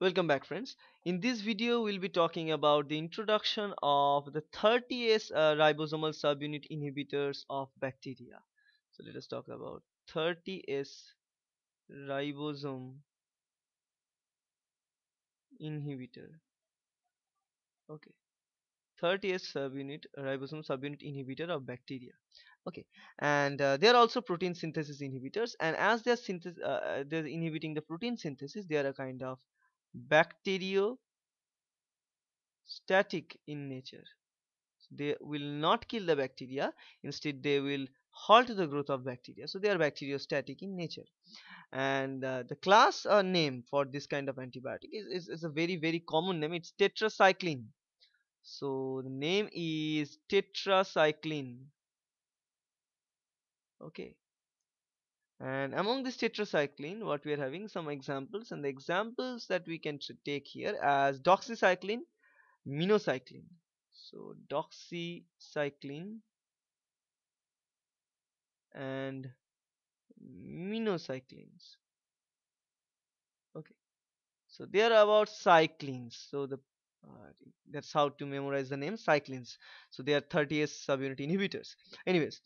Welcome back friends. In this video we'll be talking about the introduction of the 30S uh, ribosomal subunit inhibitors of bacteria. So let us talk about 30S ribosome inhibitor. Okay. 30S subunit ribosome subunit inhibitor of bacteria. Okay, and uh, they are also protein synthesis inhibitors, and as they are uh, uh, they're inhibiting the protein synthesis, they are a kind of bacteriostatic in nature. They will not kill the bacteria, instead they will halt the growth of bacteria. So they are bacteriostatic in nature. And uh, the class uh, name for this kind of antibiotic is, is, is a very very common name. It's tetracycline. So the name is tetracycline. Okay and among this tetracycline what we are having some examples and the examples that we can take here as doxycycline minocycline. So doxycycline and minocyclines. Okay. So they are about cyclines. So the uh, that's how to memorize the name cyclines. So they are 30s subunit inhibitors. Anyways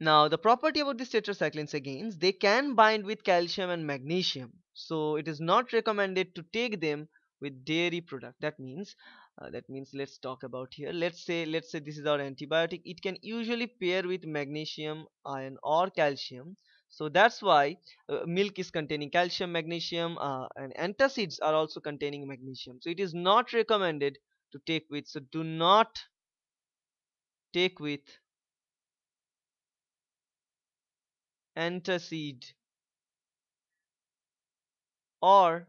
now the property about these tetracyclines again, they can bind with calcium and magnesium. So it is not recommended to take them with dairy product. That means uh, that means let's talk about here. Let's say let's say this is our antibiotic. It can usually pair with magnesium, iron or calcium. So that's why uh, milk is containing calcium, magnesium, uh, and antacids are also containing magnesium. So it is not recommended to take with. So do not take with antacid or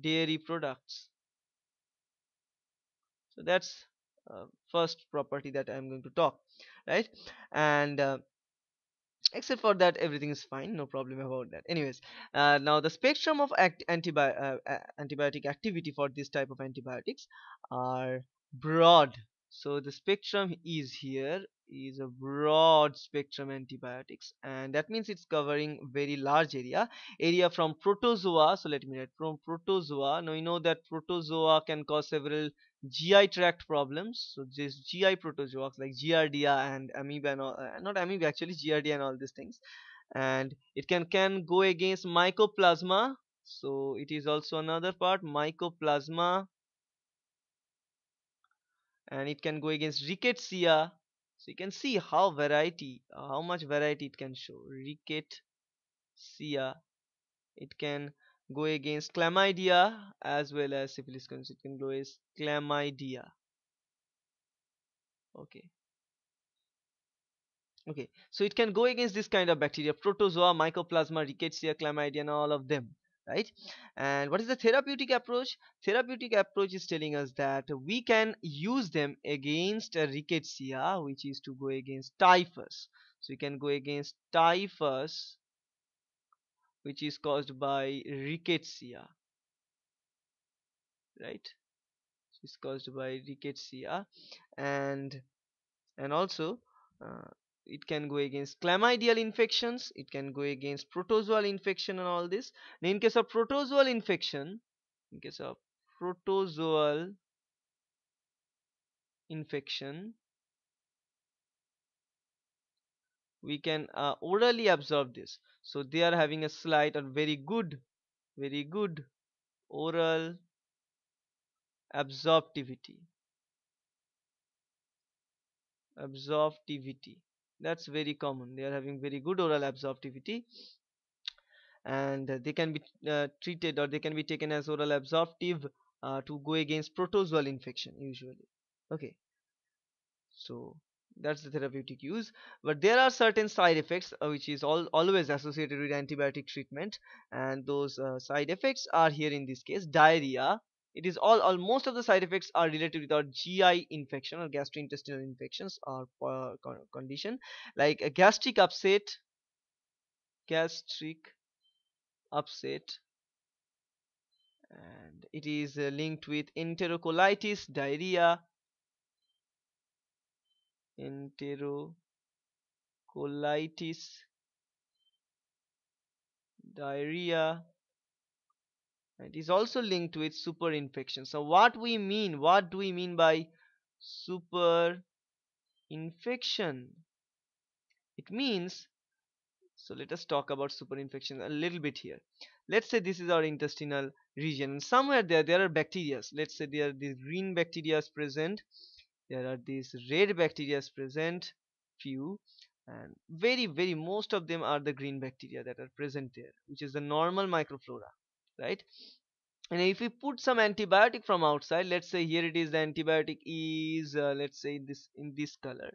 dairy products. So that's uh, first property that i'm going to talk right? And uh, except for that everything is fine no problem about that. Anyways uh, now the spectrum of act antibi uh, antibiotic activity for this type of antibiotics are broad. So the spectrum is here is a broad spectrum antibiotics and that means it's covering very large area area from protozoa so let me write from protozoa. Now you know that protozoa can cause several GI tract problems so this GI protozoa like giardia and amoeba and all, uh, not amoeba actually giardia and all these things. And it can can go against mycoplasma so it is also another part mycoplasma. And it can go against rickettsia so you can see how variety how much variety it can show. Rickettsia uh, it can go against chlamydia as well as syphilis it can go as chlamydia. Okay. Okay. So it can go against this kind of bacteria protozoa mycoplasma rickettsia chlamydia and all of them right? And what is the therapeutic approach? Therapeutic approach is telling us that we can use them against rickettsia which is to go against typhus. So we can go against typhus which is caused by rickettsia right? So it's caused by rickettsia. And and also uh, it can go against chlamydial infections it can go against protozoal infection and all this. Now in case of protozoal infection in case of protozoal infection we can uh, orally absorb this. So they are having a slight or very good very good oral absorptivity. Absorptivity that's very common. They are having very good oral absorptivity and they can be uh, treated or they can be taken as oral absorptive uh, to go against protozoal infection usually. Okay. So that's the therapeutic use. But there are certain side effects uh, which is all always associated with antibiotic treatment and those uh, side effects are here in this case. Diarrhea it is all, all most of the side effects are related with our GI infection or gastrointestinal infections or uh, condition. Like a gastric upset gastric upset and it is uh, linked with enterocolitis diarrhea enterocolitis diarrhea it is also linked with super infection so what we mean what do we mean by super infection it means so let us talk about super infection a little bit here. Let's say this is our intestinal region and somewhere there there are bacteria. Let's say there are these green bacteria present there are these red bacteria present few and very very most of them are the green bacteria that are present there which is the normal microflora right? And if we put some antibiotic from outside let's say here it is the antibiotic is uh, let's say this in this color.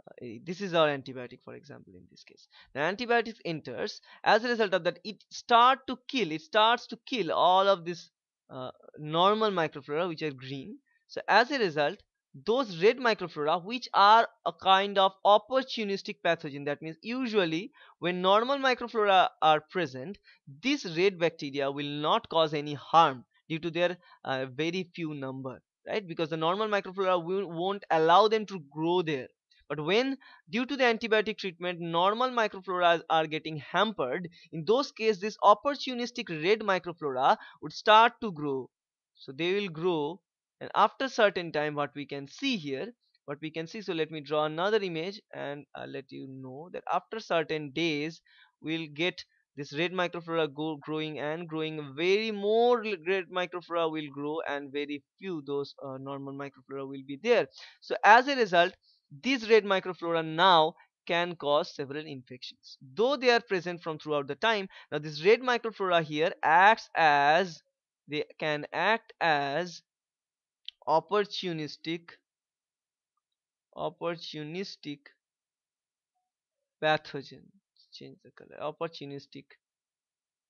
Uh, this is our antibiotic for example in this case. The antibiotic enters as a result of that it start to kill it starts to kill all of this uh, normal microflora which are green. So as a result those red microflora which are a kind of opportunistic pathogen. That means usually when normal microflora are present this red bacteria will not cause any harm due to their uh, very few number right? Because the normal microflora will, won't allow them to grow there. But when due to the antibiotic treatment normal microflora are getting hampered in those cases this opportunistic red microflora would start to grow. So they will grow and after certain time what we can see here what we can see so let me draw another image and I'll let you know that after certain days we'll get this red microflora go growing and growing. Very more red microflora will grow and very few those uh, normal microflora will be there. So as a result these red microflora now can cause several infections. Though they are present from throughout the time now this red microflora here acts as they can act as opportunistic opportunistic pathogen change the color opportunistic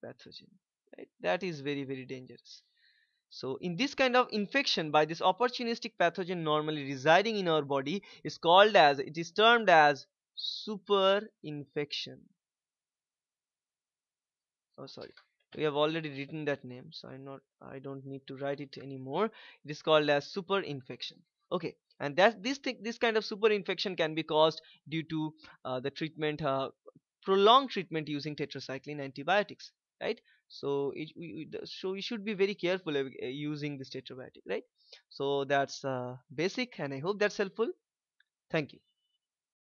pathogen right? That is very very dangerous. So in this kind of infection by this opportunistic pathogen normally residing in our body is called as it is termed as super infection. Oh sorry we have already written that name so i'm not i don't need to write it anymore. It is called as super infection. Okay and that this thing this kind of super infection can be caused due to uh, the treatment uh, prolonged treatment using tetracycline antibiotics right? So it, we, so we should be very careful uh, using this tetrabiotic right? So that's uh, basic and i hope that's helpful. Thank you